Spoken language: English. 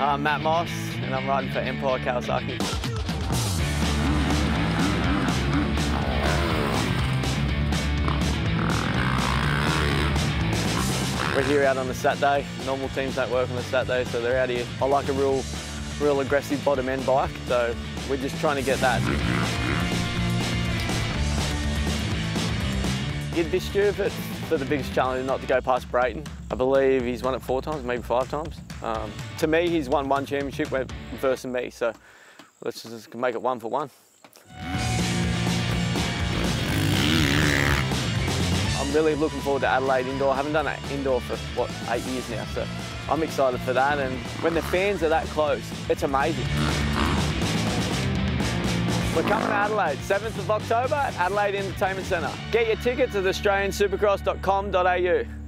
I'm Matt Moss and I'm riding for Empire Kawasaki. We're here out on a Saturday. Normal teams don't work on a Saturday, so they're out here. I like a real, real aggressive bottom end bike, so we're just trying to get that. You'd be stupid for the biggest challenge is not to go past Brayton. I believe he's won it four times, maybe five times. Um, to me, he's won one championship versus me, so let's just make it one for one. I'm really looking forward to Adelaide Indoor. I haven't done that indoor for, what, eight years now, so I'm excited for that. And when the fans are that close, it's amazing. We're coming to Adelaide, 7th of October at Adelaide Entertainment Centre. Get your tickets at australiansupercross.com.au.